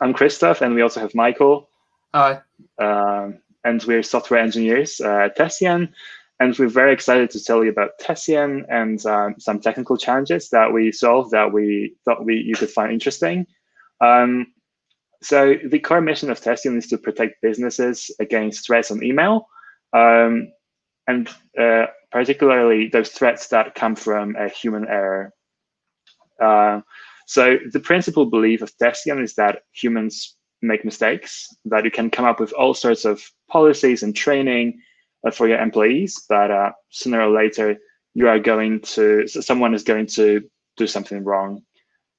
I'm Krzysztof, and we also have Michael. Hi. Um, and we're software engineers uh, at Tessian. And we're very excited to tell you about Tessian and um, some technical challenges that we solved that we thought we you could find interesting. Um, so the core mission of Tessian is to protect businesses against threats on email, um, and uh, particularly those threats that come from a human error. Uh, so the principal belief of Tessian is that humans make mistakes, that you can come up with all sorts of policies and training uh, for your employees, but uh, sooner or later you are going to, someone is going to do something wrong.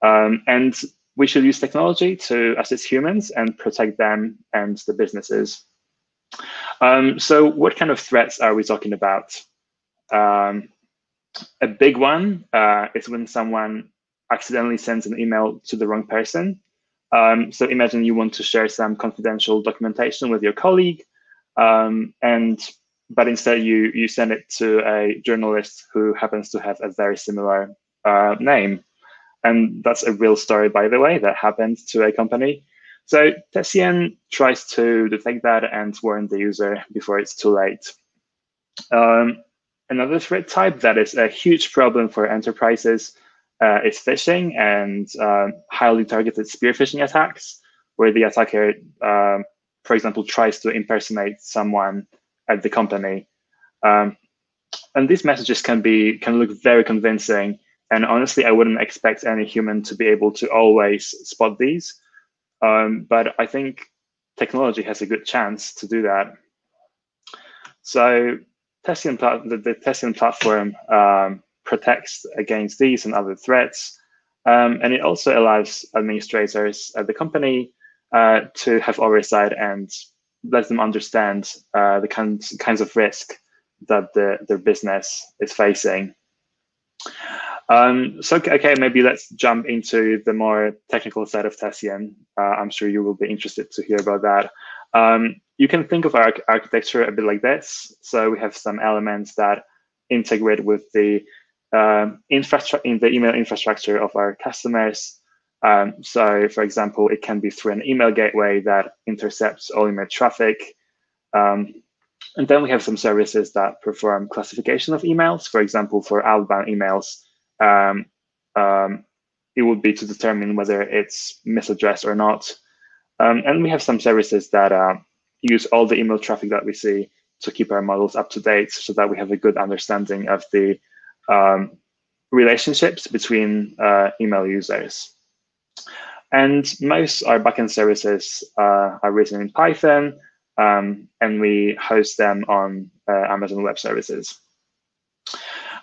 Um, and we should use technology to assist humans and protect them and the businesses. Um, so what kind of threats are we talking about? Um, a big one uh, is when someone accidentally sends an email to the wrong person. Um, so imagine you want to share some confidential documentation with your colleague, um, and but instead you you send it to a journalist who happens to have a very similar uh, name, and that's a real story, by the way, that happened to a company. So Tessian tries to detect that and warn the user before it's too late. Um, another threat type that is a huge problem for enterprises uh, is phishing and uh, highly targeted spear phishing attacks, where the attacker, uh, for example, tries to impersonate someone at the company. Um, and these messages can be can look very convincing. And honestly, I wouldn't expect any human to be able to always spot these. Um, but I think technology has a good chance to do that. So Tessian, the, the Tessian platform um, protects against these and other threats. Um, and it also allows administrators at the company uh, to have oversight and let them understand uh, the kinds, kinds of risk that the, their business is facing. Um, so, okay, maybe let's jump into the more technical side of Tessian. Uh, I'm sure you will be interested to hear about that. Um, you can think of our architecture a bit like this. So we have some elements that integrate with the um, infrastructure in the email infrastructure of our customers. Um, so, for example, it can be through an email gateway that intercepts all email traffic. Um, and then we have some services that perform classification of emails. For example, for outbound emails, um, um, it would be to determine whether it's misaddressed or not. Um, and we have some services that uh, use all the email traffic that we see to keep our models up to date so that we have a good understanding of the um, relationships between uh, email users. And most our backend services uh, are written in Python, um, and we host them on uh, Amazon Web Services.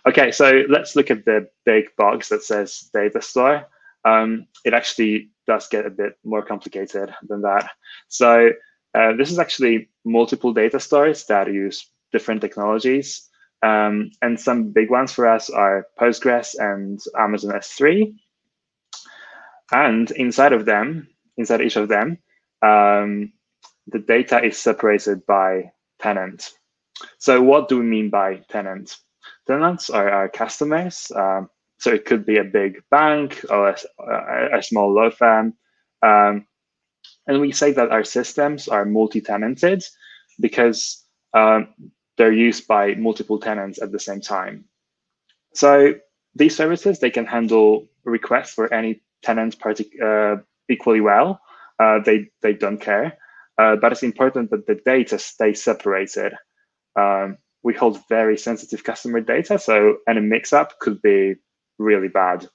Okay, so let's look at the big box that says data store. Um, it actually does get a bit more complicated than that. So uh, this is actually multiple data stores that use different technologies. Um, and some big ones for us are Postgres and Amazon S3. And inside of them, inside each of them, um, the data is separated by tenant. So what do we mean by tenant? Tenants are our customers. Um, so it could be a big bank or a, a small law firm. Um, and we say that our systems are multi-tenanted because um, they're used by multiple tenants at the same time. So these services, they can handle requests for any tenant uh, equally well. Uh, they, they don't care. Uh, but it's important that the data stay separated. Um, we hold very sensitive customer data, so any mix-up could be really bad.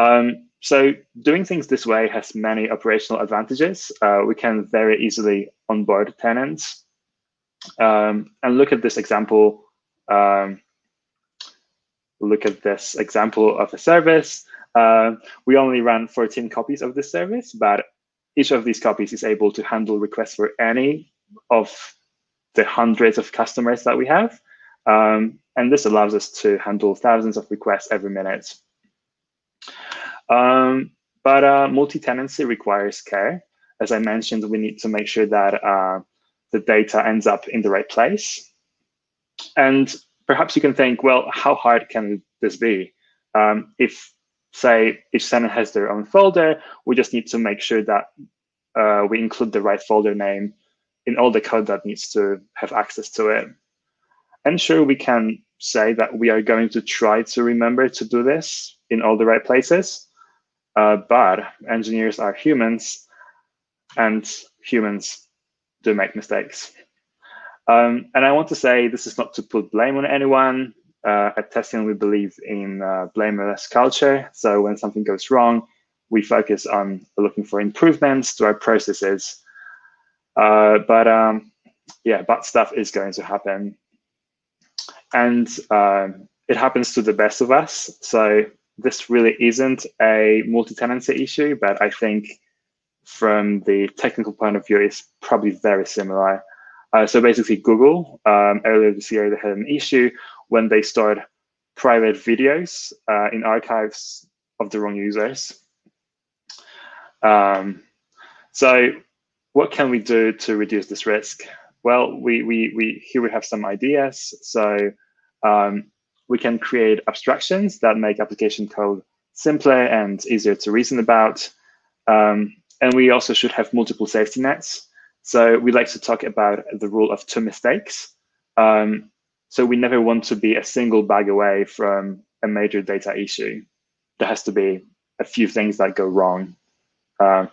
Um, so doing things this way has many operational advantages. Uh, we can very easily onboard tenants um, and look at this example. Um, look at this example of a service. Uh, we only ran 14 copies of this service, but each of these copies is able to handle requests for any of the hundreds of customers that we have. Um, and this allows us to handle thousands of requests every minute. Um, but uh, multi-tenancy requires care. As I mentioned, we need to make sure that uh, the data ends up in the right place. And perhaps you can think, well, how hard can this be? Um, if say each tenant has their own folder. We just need to make sure that uh, we include the right folder name in all the code that needs to have access to it. And sure, we can say that we are going to try to remember to do this in all the right places, uh, but engineers are humans, and humans do make mistakes. Um, and I want to say this is not to put blame on anyone. Uh, at Tessian, we believe in uh, blameless culture. So when something goes wrong, we focus on looking for improvements to our processes. Uh, but um, yeah, bad stuff is going to happen. And um, it happens to the best of us. So this really isn't a multi-tenancy issue, but I think from the technical point of view, is probably very similar. Uh, so basically, Google um, earlier this year they had an issue when they stored private videos uh, in archives of the wrong users. Um, so, what can we do to reduce this risk? Well, we we we here we have some ideas. So um, we can create abstractions that make application code simpler and easier to reason about. Um, and we also should have multiple safety nets. So we like to talk about the rule of two mistakes. Um, so we never want to be a single bag away from a major data issue. There has to be a few things that go wrong. Um,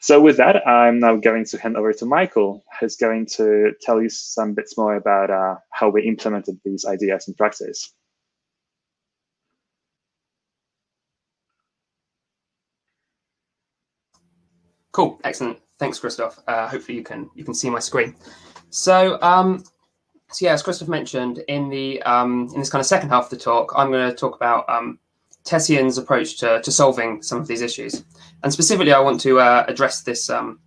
so with that, I'm now going to hand over to Michael, who's going to tell you some bits more about uh, how we implemented these ideas in practice. Cool, excellent. Thanks, Krzysztof. Uh, hopefully you can you can see my screen. So, um, so yeah, as Krzysztof mentioned in the um, in this kind of second half of the talk, I'm going to talk about um, Tessian's approach to, to solving some of these issues. And specifically, I want to uh, address this, um,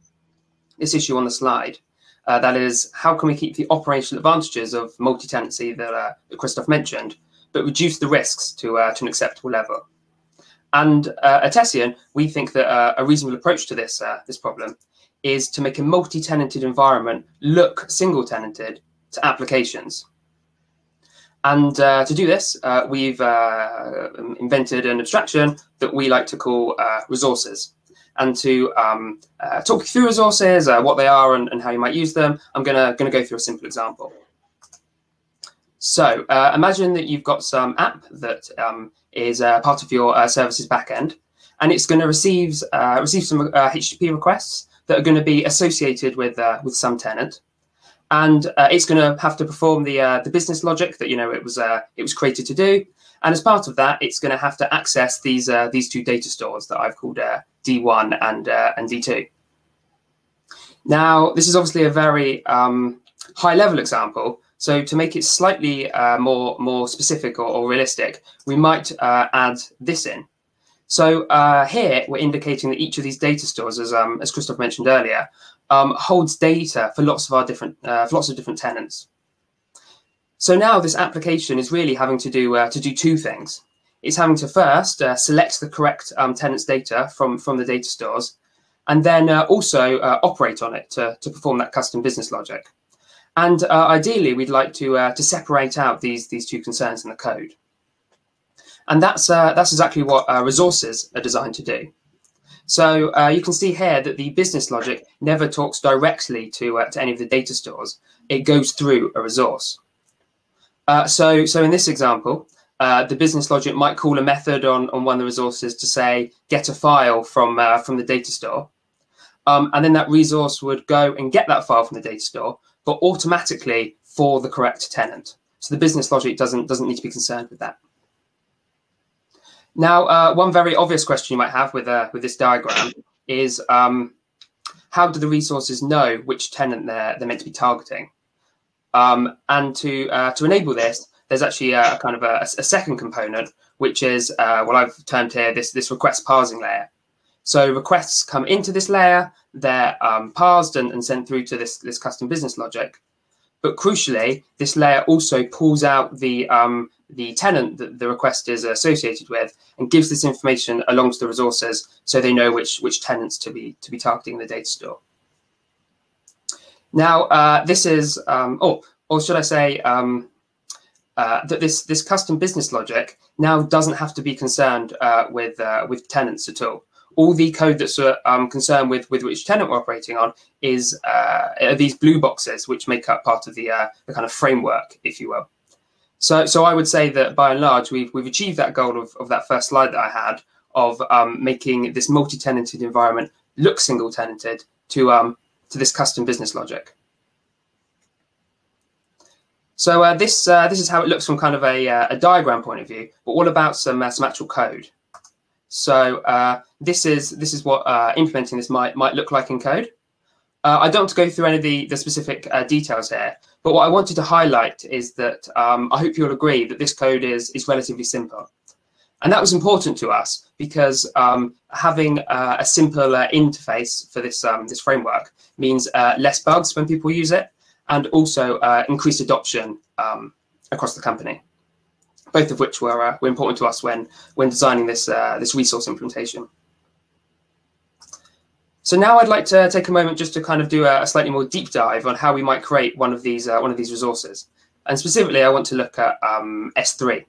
this issue on the slide. Uh, that is, how can we keep the operational advantages of multi-tenancy that, uh, that Krzysztof mentioned, but reduce the risks to, uh, to an acceptable level? And uh, at Tessian, we think that uh, a reasonable approach to this, this problem is to make a multi-tenanted environment look single-tenanted to applications. And uh, to do this, uh, we've uh, invented an abstraction that we like to call uh, resources. And to um, uh, talk you through resources, uh, what they are, and, and, how you might use them, I'm gonna gonna go through a simple example. So imagine that you've got some app that um, is part of your services backend, and it's going to receive receive some HTTP requests that are going to be associated with with some tenant and uh, it's going to have to perform the uh, the business logic that you know it was uh, it was created to do. And as part of that, it's going to have to access these uh, these two data stores that I've called uh, D1 and uh, and D2. Now, this is obviously a very um, high level example. So to make it slightly more more specific or, or, realistic, we might add this in. So here we're indicating that each of these data stores, as um, as Krzysztof mentioned earlier, um, holds data for lots of our different uh, for lots of different tenants. So now this application is really having to do uh, to do two things. It's having to first uh, select the correct um, tenant's data from from the data stores, and then uh, also uh, operate on it to, to perform that custom business logic. And uh, ideally, we'd like to to separate out these these two concerns in the code. And that's that's exactly what resources are designed to do. So uh, you can see here that the business logic never talks directly to, uh, to any of the data stores. It goes through a resource. Uh, so, so in this example, uh, the business logic might call a method on, on one of the resources to say, get a file from, uh, from the data store. Um, and then that resource would go and get that file from the data store, but automatically for the correct tenant. So the business logic doesn't, doesn't need to be concerned with that. Now, uh, one very obvious question you might have with uh, with this diagram is um, how do the resources know which tenant they're they're meant to be targeting? Um, and to uh, to enable this, there's actually a, a kind of a, a, second component, which is uh, what I've termed here this this request parsing layer. So requests come into this layer, they're um, parsed and, and sent through to this this custom business logic. But crucially, this layer also pulls out the um, the tenant that the request is associated with and gives this information along to the resources so they know which which tenants to be to be targeting the data store. Now, uh, this is, um, oh, or should I say, um, uh, that this this custom business logic now doesn't have to be concerned uh, with uh, with tenants at all. All the code that's uh, um, concerned with with which tenant we're operating on is uh, these blue boxes, which make up part of the uh, the kind of framework, if you will. So so I would say that by and large we've we've achieved that goal of, of that first slide that I had of um, making this multi-tenanted environment look single-tenanted to um, to this custom business logic. So uh, this uh, this is how it looks from kind of a, uh, a diagram point of view. But what about some uh, some actual code? So uh, this is this is what uh, implementing this might might look like in code. I don't want to go through any of the, the specific details here, but what I wanted to highlight is that um, I hope you'll agree that this code is is relatively simple. And that was important to us because um, having uh, a simpler uh, interface for this um, this framework means uh, less bugs when people use it, and also uh, increased adoption um, across the company. Both of which were uh, were important to us when when designing this uh, this resource implementation. So now I'd like to take a moment just to kind of do a, slightly more deep dive on how we might create one of these one of these resources, and specifically I want to look at um, S3.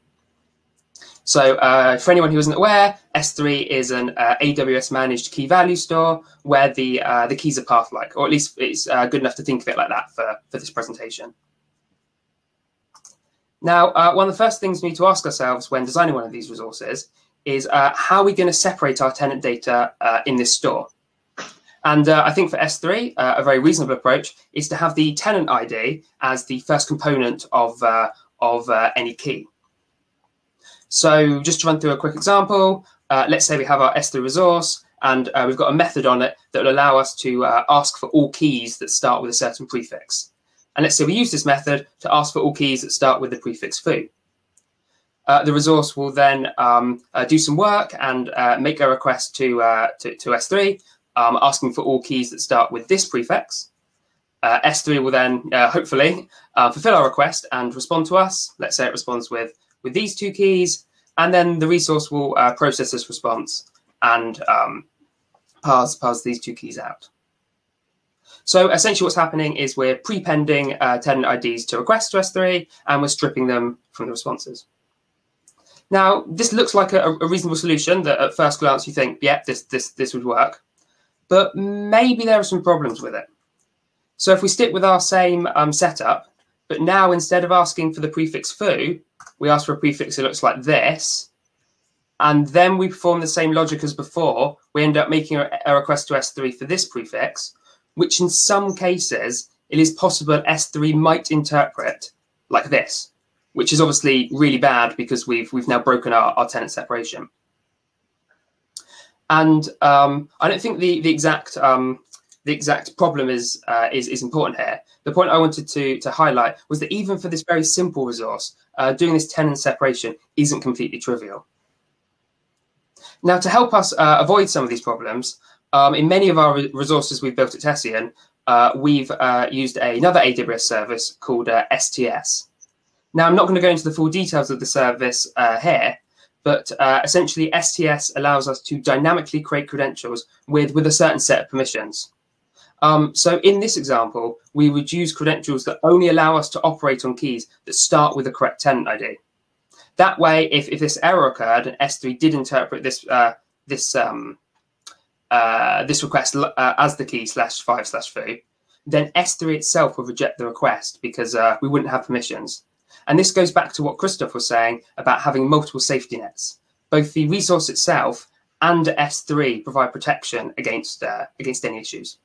So uh, for anyone who isn't aware, S3 is an uh, AWS managed key value store where the uh, the keys are path-like, or at least it's uh, good enough to think of it like that for, for this presentation. Now, uh, one of the first things we need to ask ourselves when designing one of these resources is uh, how are we going to separate our tenant data in this store? And I think for S3, a very reasonable approach is to have the tenant ID as the first component of, of any key. So just to run through a quick example, uh, let's say we have our S3 resource and uh, we've got a method on it that will allow us to uh, ask for all keys that start with a certain prefix. And let's say we use this method to ask for all keys that start with the prefix foo. Uh, the resource will then um, uh, do some work and uh, make a request to, to, to, S3, um, asking for all keys that start with this prefix. S3 will then hopefully fulfill our request and respond to us. Let's say it responds with with these two keys, and then the resource will uh, process this response and um, parse, parse these two keys out. So essentially what's happening is we're prepending uh, tenant IDs to requests to S3, and we're stripping them from the responses. Now, this looks like a, a, reasonable solution that at first glance you think, yeah, this, this, this would work. But maybe there are some problems with it. So if we stick with our same um, setup, but now instead of asking for the prefix foo, we ask for a prefix that looks like this, and then we perform the same logic as before, we end up making a, request to S3 for this prefix, which in some cases, it is possible S3 might interpret like this, which is obviously really bad because we've we've now broken our, our tenant separation. And um, I don't think the the exact um, the exact problem is uh, is is important here. The point I wanted to to highlight was that even for this very simple resource, uh, doing this tenant separation isn't completely trivial. Now, to help us uh, avoid some of these problems, um, in many of our re resources we've built at Tessian, uh, we've uh, used another AWS service called STS. Uh, now, I'm not going to go into the full details of the service here, but essentially STS allows us to dynamically create credentials with, with a certain set of permissions. Um, so in this example, we would use credentials that only allow us to operate on keys that start with the correct tenant ID. That way, if, if this error occurred and S3 did interpret this uh, this um, uh, this request uh, as the key slash five slash foo, then S3 itself would reject the request because uh, we wouldn't have permissions. And this goes back to what Krzysztof was saying about having multiple safety nets. Both the resource itself and S3 provide protection against uh, against any issues.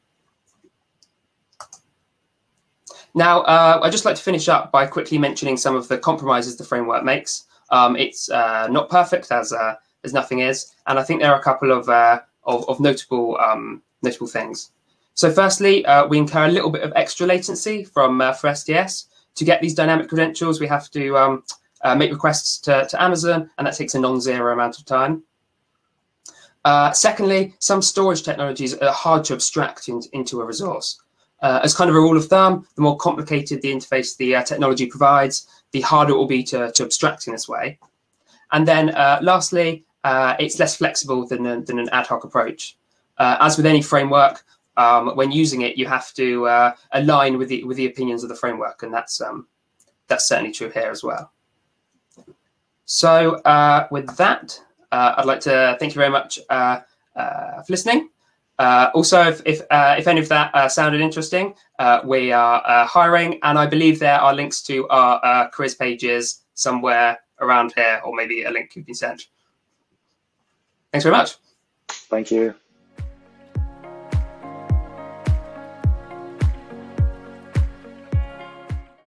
Now, uh, I'd just like to finish up by quickly mentioning some of the compromises the framework makes. Um, it's uh, not perfect, as uh, as nothing is, and I think there are a couple of uh, of, of, notable um, notable things. So, firstly, uh, we incur a little bit of extra latency from for STS to get these dynamic credentials. We have to um, make requests to, to Amazon, and that takes a non-zero amount of time. secondly, some storage technologies are hard to abstract in, into a resource. Uh, as kind of a rule of thumb, the more complicated the interface the uh, technology provides, the harder it will be to, to abstract in this way. And then uh, lastly, uh, it's less flexible than, a, than an ad hoc approach. Uh, as with any framework, um, when using it, you have to uh, align with the with the opinions of the framework, and that's um, that's certainly true here as well. So uh, with that, uh, I'd like to thank you very much uh, uh, for listening. Uh, also, if if, if any of that sounded interesting, we are hiring, and I believe there are links to our careers pages somewhere around here, or maybe a link could be sent. Thanks very much. Thank you.